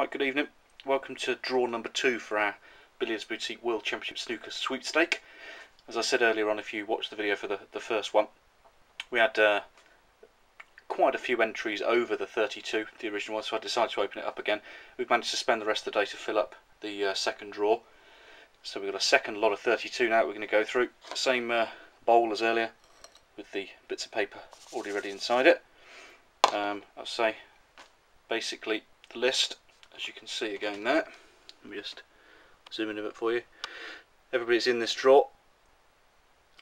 Right, good evening. Welcome to draw number two for our Billiards Boutique World Championship Snooker sweepstake. As I said earlier on, if you watched the video for the, the first one, we had uh, quite a few entries over the 32, the original one, so I decided to open it up again. We've managed to spend the rest of the day to fill up the uh, second draw. So we've got a second lot of 32 now we're going to go through. Same uh, bowl as earlier, with the bits of paper already ready inside it. Um, I'll say, basically, the list as you can see again there. Let me just zoom in a bit for you. Everybody's in this draw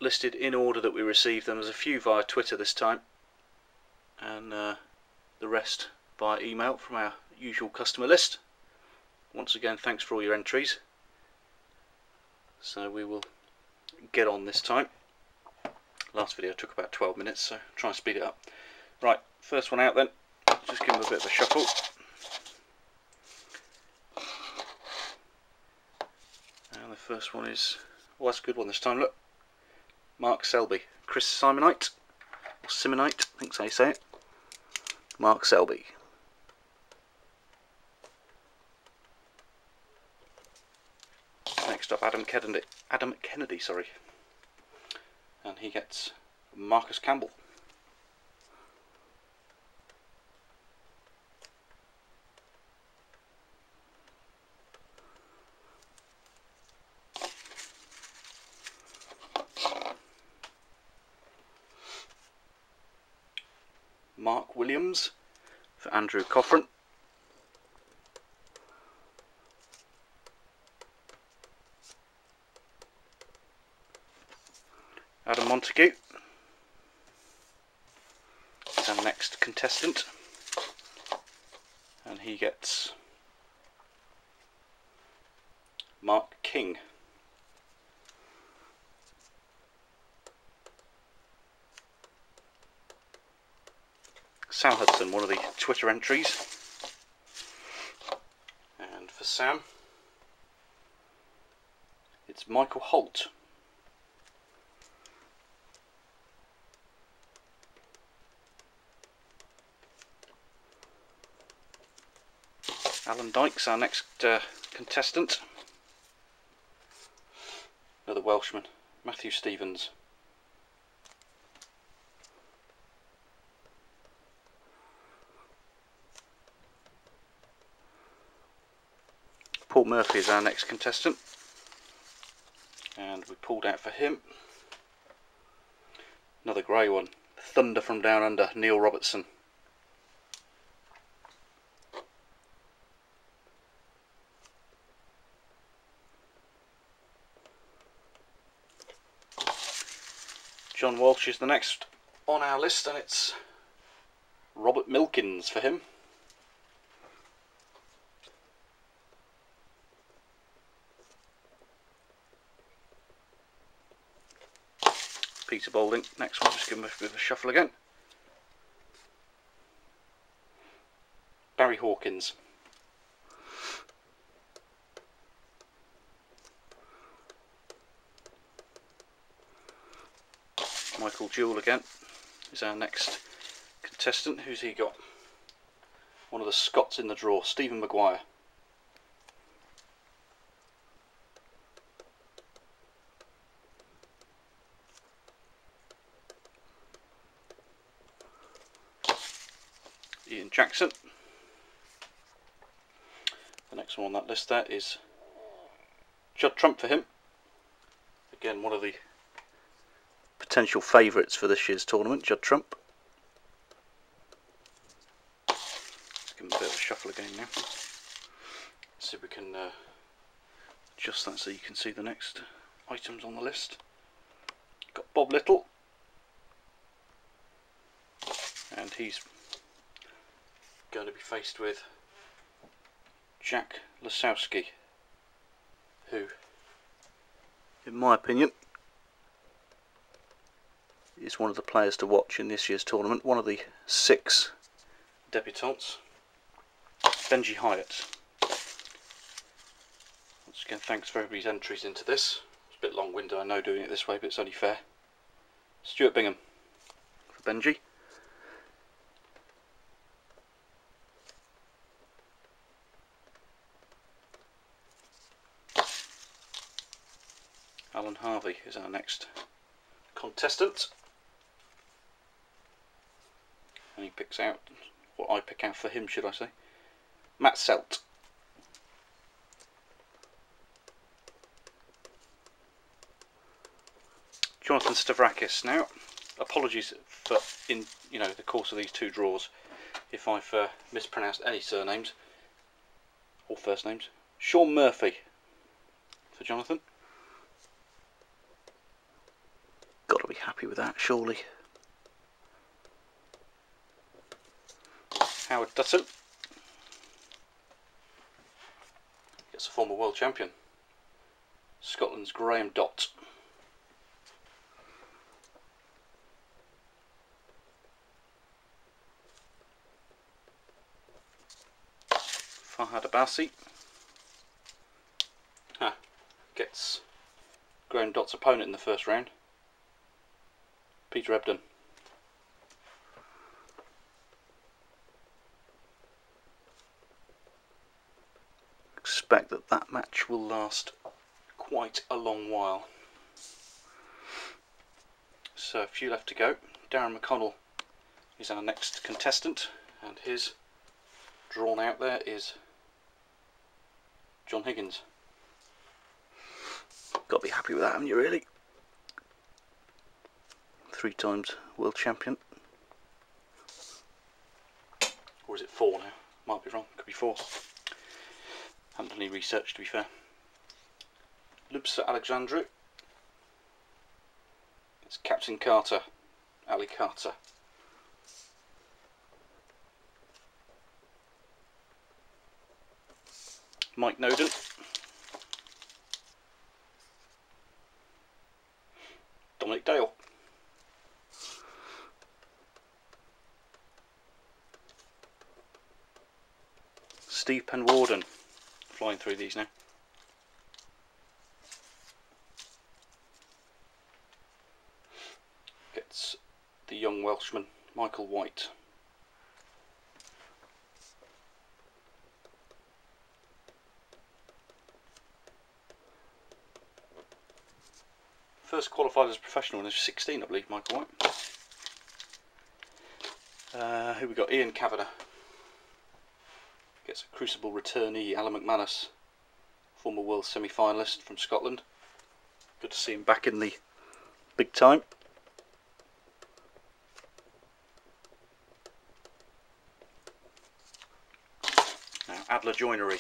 listed in order that we received them. There's a few via Twitter this time and uh, the rest via email from our usual customer list. Once again thanks for all your entries. So we will get on this time. Last video took about 12 minutes so try and speed it up. Right first one out then. Just give them a bit of a shuffle first one is, well that's a good one this time, look. Mark Selby. Chris Simonite, or Simonite, I think they say it. Mark Selby. Next up, Adam Kennedy. Adam Kennedy, sorry. And he gets Marcus Campbell. Mark Williams for Andrew Coffran. Adam Montague is our next contestant and he gets Mark King. Sam Hudson, one of the Twitter entries. And for Sam, it's Michael Holt. Alan Dykes, our next uh, contestant. Another Welshman, Matthew Stevens. Paul Murphy is our next contestant. And we pulled out for him. Another grey one. Thunder from Down Under Neil Robertson. John Walsh is the next on our list and it's Robert Milkins for him Peter Balding. Next one, just give him a a shuffle again. Barry Hawkins. Michael Jewell again is our next contestant. Who's he got? One of the Scots in the draw, Stephen Maguire. Ian Jackson. The next one on that list there is Judd Trump for him. Again, one of the potential favourites for this year's tournament, Judd Trump. Let's give him a bit of a shuffle again now. See if we can uh, adjust that so you can see the next items on the list. Got Bob Little. And he's going to be faced with Jack Lisowski, who, in my opinion, is one of the players to watch in this year's tournament, one of the six debutantes, Benji Hyatt. Once again, thanks for everybody's entries into this. It's a bit long-winded, I know, doing it this way, but it's only fair. Stuart Bingham for Benji. Alan Harvey is our next contestant. And he picks out what I pick out for him, should I say. Matt Selt. Jonathan Stavrakis. Now, apologies for in you know the course of these two draws if I've uh, mispronounced any surnames or first names. Shaun Murphy for Jonathan. Got to be happy with that, surely. Howard Dutton. Gets a former world champion. Scotland's Graeme Dott. Farhad Abbasi ah, gets Graeme Dott's opponent in the first round, Peter Ebdon. Expect that that match will last quite a long while. So a few left to go. Darren McConnell is our next contestant and his drawn out there is John Higgins. Got to be happy with that, haven't you, really? Three times world champion. Or is it four now? Might be wrong, could be four. Haven't done any research, to be fair. Lubsa Alexandru. It's Captain Carter, Ali Carter. Mike Noden. Dominic Dale. Steve Warden. Flying through these now. Gets the young Welshman Michael White. first qualified as a professional when he was 16, I believe, Michael White. Uh, who we got? Ian Kavanagh. Gets a Crucible returnee, Alan McManus, former world semi-finalist from Scotland. Good to see him back in the big time. Now, Adler Joinery.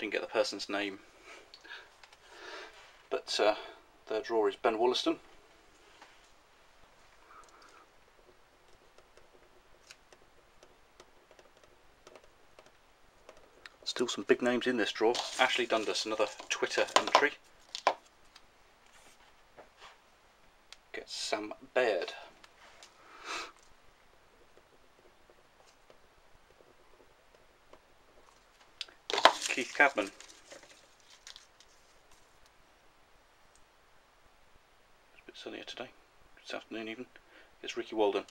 Didn't get the person's name. But uh, their drawer is Ben Woollaston. Still some big names in this draw. Ashley Dundas, another Twitter entry. Gets Sam Baird. Keith Cadman. It's a bit sunnier today, this afternoon even, it's Ricky Walden.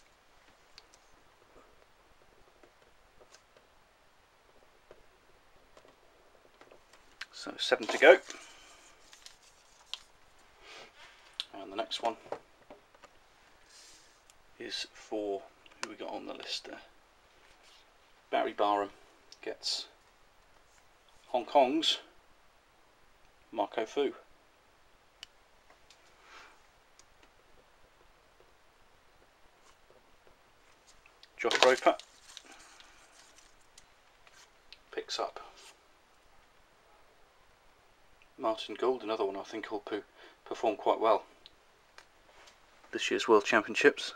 So seven to go. And the next one is for who we got on the list there. Barry Barham gets Hong Kong's Marco Fu. Josh Roper picks up Martin Gould, another one I think will perform quite well this year's World Championships.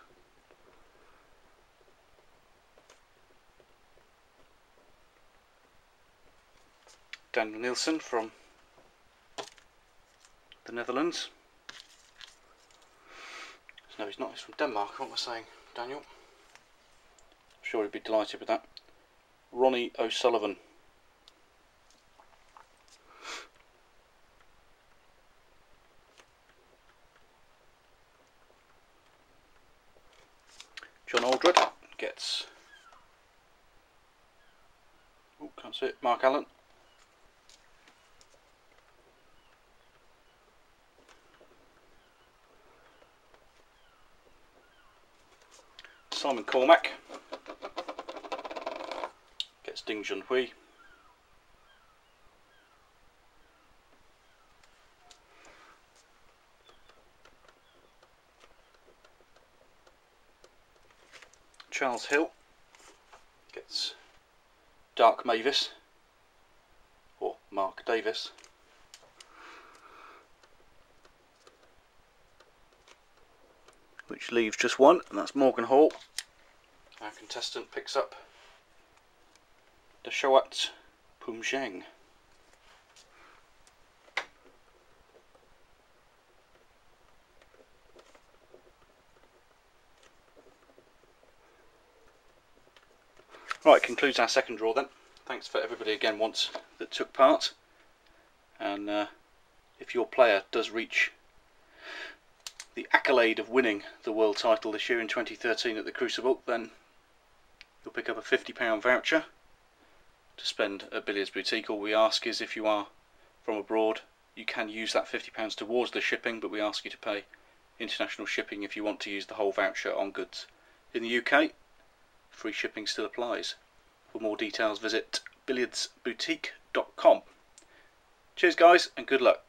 Daniel Nielsen from the Netherlands. No, he's not. He's from Denmark. What am I saying, Daniel? I'm sure he'd be delighted with that. Ronnie O'Sullivan. Aldred gets. Oh, can't see it. Mark Allen. Simon Cormack gets Ding Junhui. Charles Hill gets Dark Mavis or Mark Davis. Which leaves just one, and that's Morgan Hall. Our contestant picks up Dechawat Poomjaeng. Right, concludes our second draw then. Thanks for everybody again once that took part. And uh, if your player does reach the accolade of winning the world title this year in 2013 at the Crucible, then you'll pick up a £50 voucher to spend at Billiards Boutique. All we ask is if you are from abroad, you can use that £50 towards the shipping, but we ask you to pay international shipping if you want to use the whole voucher on goods. In the UK, Free shipping still applies. For more details visit billiardsboutique.com. Cheers guys and good luck.